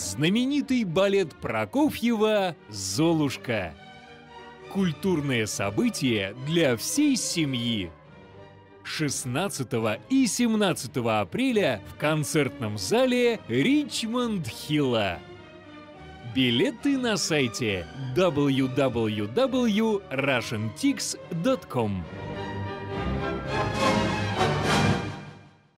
знаменитый балет Прокофьева «Золушка». Культурное событие для всей семьи. 16 и 17 апреля в концертном зале Ричмонд Хилла. Билеты на сайте www.russiantix.com